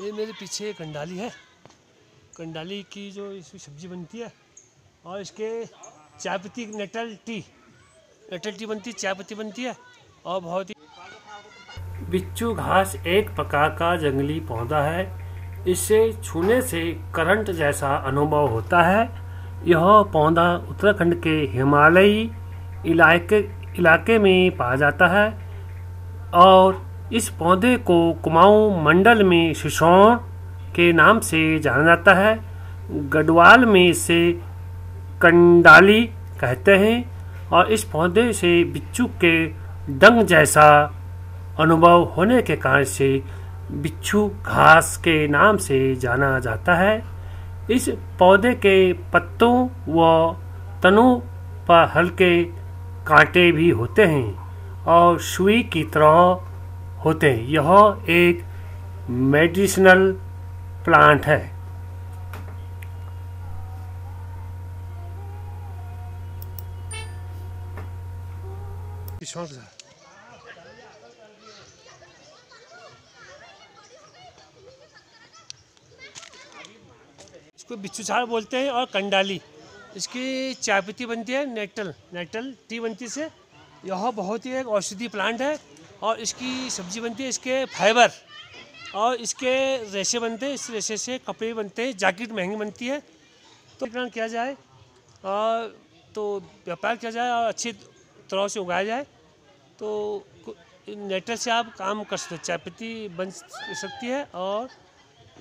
ये मेरे पीछे कंडाली है। कंडाली की जो इसकी सब्ज़ी बनती है और इसके चाय पत्ती नेटल टी नेटल टी बनती है चाय पत्ती बनती है और बहुत ही बिच्छू घास एक प्रकार का जंगली पौधा है। इसे छूने से करंट जैसा अनुभव होता है। यह पौधा उत्तराखंड के हिमालयी इलाके इलाके में पाया जाता है और इस पौधे को कुमाऊं मंडल में शिशौर के नाम से जाना जाता है। गढ़वाल में इसे कंडाली कहते हैं और इस पौधे से बिच्छू के डंग जैसा अनुभव होने के कारण से बिच्छू घास के नाम से जाना जाता है। इस पौधे के पत्तों व तनों पर हल्के कांटे भी होते हैं और सुई की तरह होते हैं। यह एक मेडिसिनल प्लांट है। इसको बिच्छू झाड़ बोलते हैं और कंडाली। इसकी चाय पत्ती बनती है नेटल। नेटल टी बनती से। यह बहुत ही एक औषधि प्लांट है। और इसकी सब्ज़ी बनती है इसके फाइबर। और इसके रेशे बनते हैं, इस रेशे से कपड़े बनते हैं, जैकेट महँगी बनती है। तो प्लान किया जाए, और तो व्यापार किया जाए और अच्छी तरह से उगाया जाए। तो नेटर से आप काम कर सकते चाय पत्ती बन सकती है और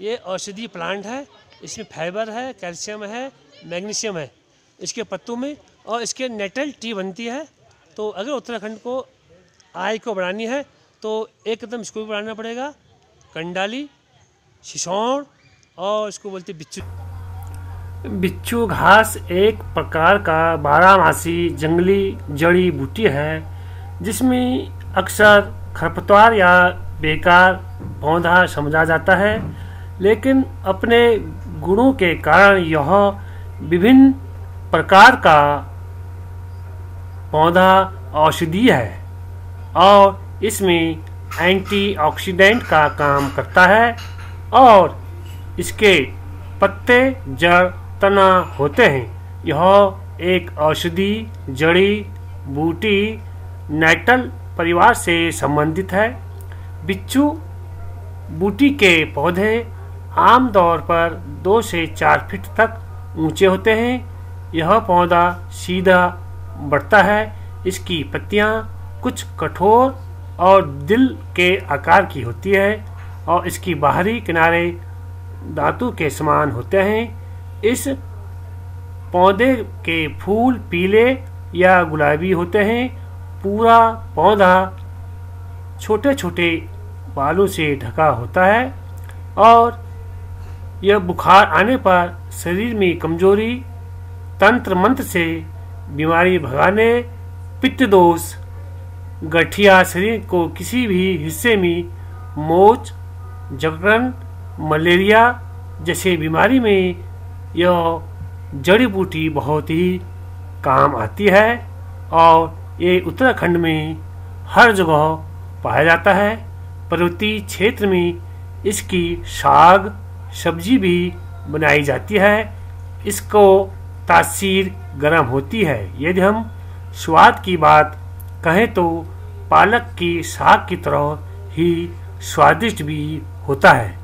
ये औषधि प्लांट है। इसमें फाइबर है, कैल्शियम है, मैग्नीशियम है। इसके पत्तों में और इसके नेटल टी बनती है। तो अगर उत्तराखंड को आय को बढ़ानी है तो एक कदम इसको भी बढ़ाना पड़ेगा। कंडाली शिशौर और इसको बोलते बिच्छू। बिच्छू घास एक प्रकार का बारहमासी जंगली जड़ी बूटी है, जिसमें अक्सर खरपतवार या बेकार पौधा समझा जाता है, लेकिन अपने गुणों के कारण यह विभिन्न प्रकार का पौधा औषधीय है। और इसमें एंटीऑक्सीडेंट का काम करता है और इसके पत्ते जड़ तना होते हैं। यह एक औषधि, जड़ी, बूटी नाइटल परिवार से संबंधित है। बिच्छू बूटी के पौधे आमतौर पर दो से चार फीट तक ऊँचे होते हैं। यह पौधा सीधा बढ़ता है। इसकी पत्तियाँ कुछ कठोर और दिल के आकार की होती है और इसकी बाहरी किनारे धातु के समान होते हैं। इस पौधे के फूल पीले या गुलाबी होते हैं। पूरा पौधा छोटे छोटे बालों से ढका होता है और यह बुखार आने पर शरीर में कमज़ोरी तंत्र मंत्र से बीमारी भगाने, पित्त दोष गठिया शरीर को किसी भी हिस्से में मोच जकड़न, मलेरिया जैसे बीमारी में यह जड़ी बूटी बहुत ही काम आती है और ये उत्तराखंड में हर जगह पाया जाता है। पर्वतीय क्षेत्र में इसकी साग, सब्ज़ी भी बनाई जाती है। इसको तासीर गर्म होती है। यदि हम स्वाद की बात कहें तो पालक की साग की तरह ही स्वादिष्ट भी होता है।